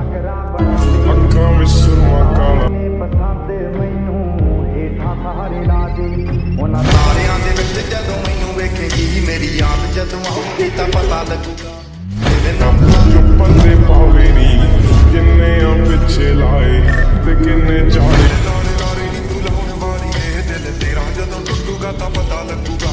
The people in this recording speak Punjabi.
ਅੱਖਾਂ ਵਿੱਚ ਸੁਰਮਾ ਕਾਲਾ। ਪਸੰਦ ਮੈਨੂੰ ਹੀਠਾ ਸਾਰੇ ਲਾ ਦੇ ਉਹਨਾਂ ਸਾਰਿਆਂ ਦੇ ਵਿੱਚ ਜਦੋਂ ਮੈਨੂੰ ਵੇਖੇਗੀ ਮੇਰੀ ਯਾਦ ਜਦੋਂ ਆਉਂਦੀ ਤਾਂ ਪਤਾ ਲੱਗੂਗਾ। ਤੇਰੇ ਨਾਮ ਜੋ ਪੰਦੇ ਪਾਵੇ ਨੀ ਕਿੰਨੇ ਆ ਪਿੱਛੇ ਲਾਏ ਤੇ ਕਿੰਨੇ ਚਾੜੇ ਨਾਰੇ ਨਾਰੇ ਨੀ ਤੂੰ ਲਾਉਣ ਵਾਲੀ ਏ ਦਿਲ ਤੇਰਾ। ਜਦੋਂ ਟੁੱਟੂਗਾ ਤਾਂ ਪਤਾ ਲੱਗੂਗਾ।